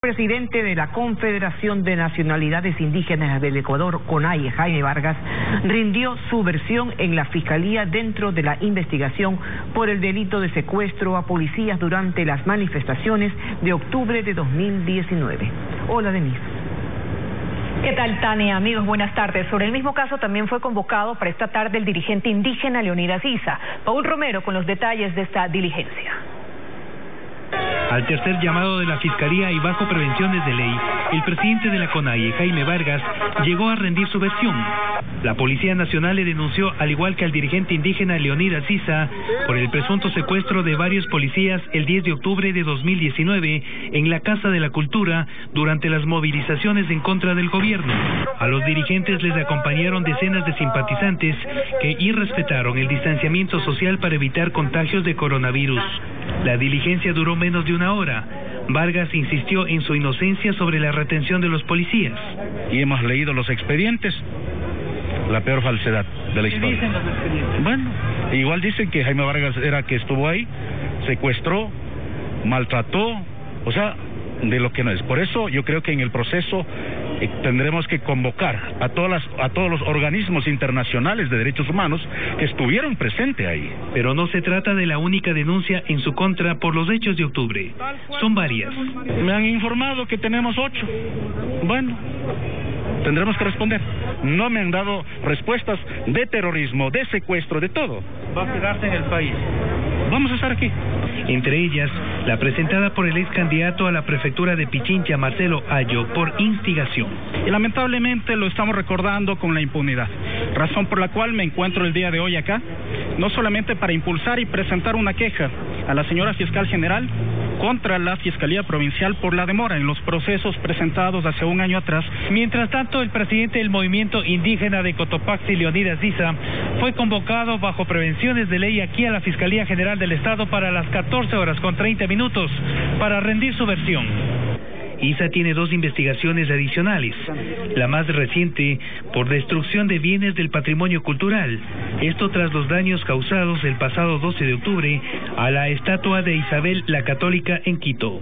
presidente de la Confederación de Nacionalidades Indígenas del Ecuador, CONAIE, Jaime Vargas, rindió su versión en la Fiscalía dentro de la investigación por el delito de secuestro a policías durante las manifestaciones de octubre de 2019. Hola, Denise. ¿Qué tal, Tania? Amigos, buenas tardes. Sobre el mismo caso también fue convocado para esta tarde el dirigente indígena Leonidas Isa. Paul Romero con los detalles de esta diligencia. Al tercer llamado de la Fiscalía y bajo prevenciones de ley, el presidente de la CONAIE, Jaime Vargas, llegó a rendir su versión. La Policía Nacional le denunció, al igual que al dirigente indígena Leonidas Sisa, por el presunto secuestro de varios policías el 10 de octubre de 2019 en la Casa de la Cultura durante las movilizaciones en contra del gobierno. A los dirigentes les acompañaron decenas de simpatizantes que irrespetaron el distanciamiento social para evitar contagios de coronavirus. La diligencia duró menos de una hora. Vargas insistió en su inocencia sobre la retención de los policías. Y hemos leído los expedientes. La peor falsedad de la historia. ¿Qué dicen los expedientes? Bueno, igual dicen que Jaime Vargas era que estuvo ahí, secuestró, maltrató, o sea, de lo que no es. Por eso yo creo que en el proceso eh, tendremos que convocar a todas las, a todos los organismos internacionales de derechos humanos que estuvieron presentes ahí. Pero no se trata de la única denuncia en su contra por los hechos de octubre. Son varias. Me han informado que tenemos ocho. Bueno, tendremos que responder. No me han dado respuestas de terrorismo, de secuestro, de todo. Va a quedarse en el país. Vamos a estar aquí. Entre ellas, la presentada por el ex candidato a la prefectura de Pichincha, Marcelo Ayo, por instigación. Y lamentablemente lo estamos recordando con la impunidad, razón por la cual me encuentro el día de hoy acá, no solamente para impulsar y presentar una queja a la señora fiscal general contra la Fiscalía Provincial por la demora en los procesos presentados hace un año atrás. Mientras tanto, el presidente del movimiento indígena de Cotopaxi, Leonidas Diza, fue convocado bajo prevenciones de ley aquí a la Fiscalía General del Estado para las 14 horas con 30 minutos para rendir su versión. ISA tiene dos investigaciones adicionales. La más reciente por destrucción de bienes del patrimonio cultural. Esto tras los daños causados el pasado 12 de octubre a la estatua de Isabel la Católica en Quito.